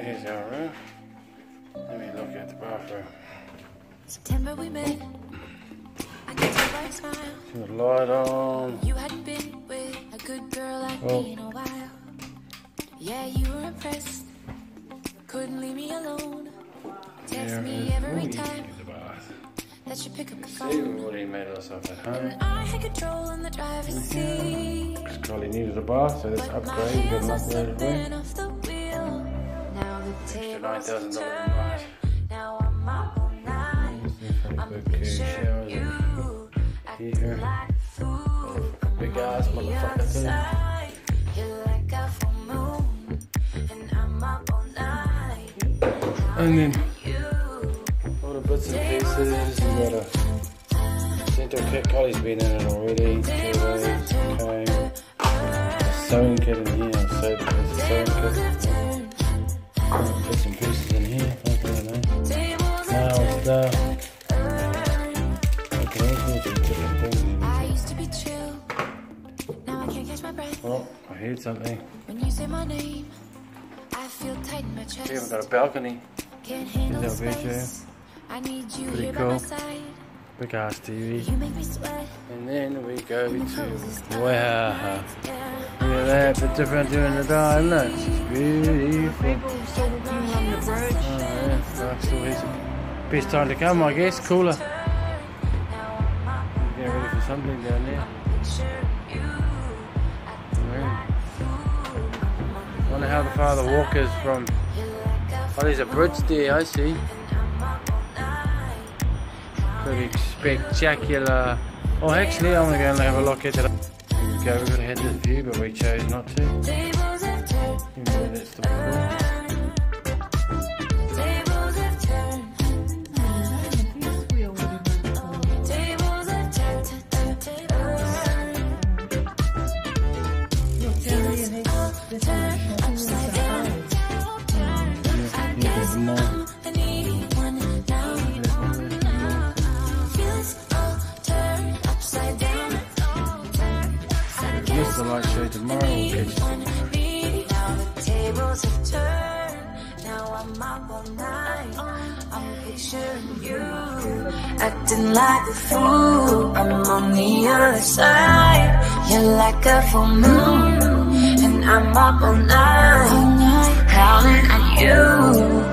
Here's our room. Let me look at the bathroom. September we met. I can tell by your smile. Turn the light on. You hadn't been with a good girl like Oh. me in a oh. while. Yeah, you were impressed. Couldn't leave me alone. Text There me every time that you pick up the See, phone. we've already made ourselves at home. I had control in the driver's mm-hmm. seat. Because Carly needed a bath, so let's But my upgrade. Extra tables $9,000 have in Now I'm up all night. I'm picturing you Heater. acting like a fool. Big ass motherfucker other You're like a full moon, and I'm up all night. And then all the bits and pieces. We got a dental kit. Carly's been in it already. Two of those. Okay. Sewing kit in here. So there's a sewing kit. Breath. Oh, I heard something. When you say my name, I feel tight in my We haven't got a balcony. Can't handle the space. I need you Pretty here by my cool. side. Big ass TV. You make me sweat. And then we go to wow. Look at that, bit different during the day, isn't it? It's beautiful. People still walking along the bridge. Oh yeah, well, still here's the best time to come, I guess. Cooler. Getting ready for something down there. Yeah. Wonder how far the walk is from. Oh, there's a bridge there, I see. Pretty spectacular. Oh, actually, I'm gonna go and have a look at it. Go, we could have had this view, but we chose not to. Even though that's the pool. Night. I'm picturing acting like a fool. I'm on the other side. You're like a full moon, I'm up all night, counting on you.